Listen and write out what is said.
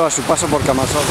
a su paso por Camasol.